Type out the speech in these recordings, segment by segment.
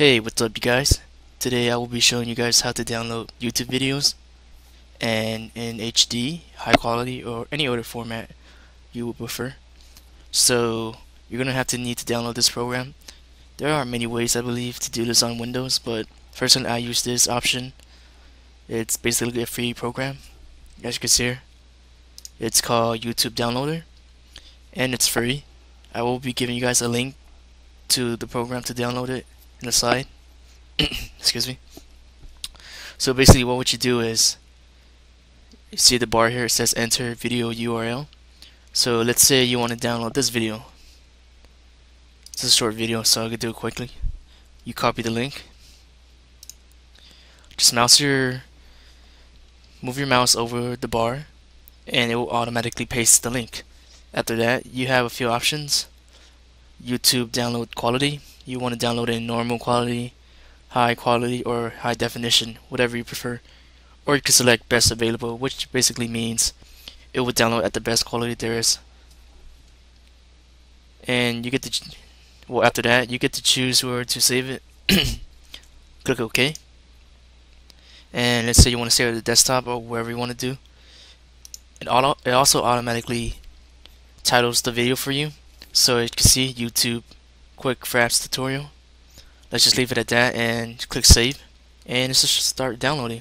Hey, what's up you guys? Today I will be showing you guys how to download YouTube videos and in HD, high quality, or any other format you would prefer. So you're gonna have to need to download this program. There are many ways I believe to do this on Windows, but personally I use this option. It's basically a free program. As you can see here, it's called YouTube Downloader and it's free. I will be giving you guys a link to the program to download it in the slide. Excuse me. So basically what would you do is you see the bar here it says enter video URL. So let's say you want to download this video. It's a short video so I can do it quickly. You copy the link. Just mouse your move your mouse over the bar and it will automatically paste the link. After that you have a few options. YouTube download quality you want to download it in normal quality, high quality, or high definition, whatever you prefer. Or you can select best available, which basically means it will download at the best quality there is. And you get to, well after that, you get to choose where to save it. Click OK. And let's say you want to save it to the desktop or wherever you want to do. It, auto, it also automatically titles the video for you. So you can see YouTube quick Fraps tutorial. Let's just leave it at that and click save. And let's just start downloading.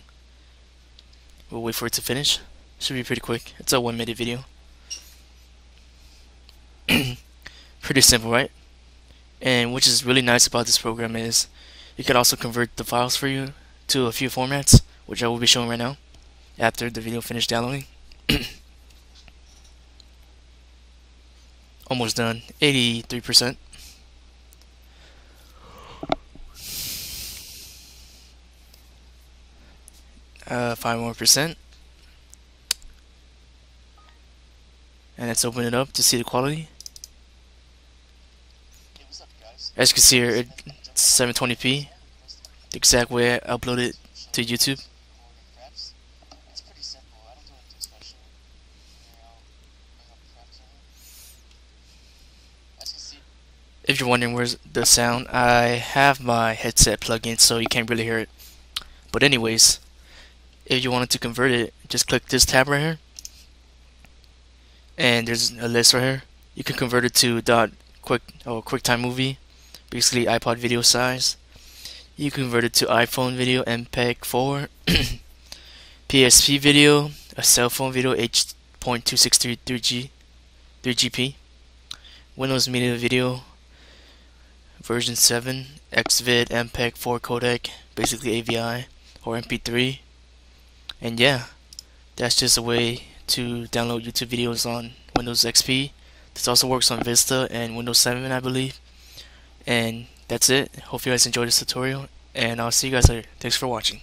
We'll wait for it to finish. Should be pretty quick. It's a one minute video. pretty simple, right? And which is really nice about this program is it can also convert the files for you to a few formats, which I will be showing right now after the video finished downloading. Almost done, 83%. Uh, 5 more percent. And let's open it up to see the quality. As you can see here it's 720p the exact way I uploaded to YouTube. If you're wondering where's the sound, I have my headset plugged in so you can't really hear it. But anyways, if you wanted to convert it just click this tab right here. And there's a list right here. You can convert it to dot quick or QuickTime movie basically iPod video size. You convert it to iPhone video MPEG 4 PSP video a cell phone video H.263 3G 3GP Windows Media Video version 7 XVID MPEG 4 codec basically AVI or MP3 and yeah, that's just a way to download YouTube videos on Windows XP. This also works on Vista and Windows 7, I believe. And that's it. Hope you guys enjoyed this tutorial, and I'll see you guys later. Thanks for watching.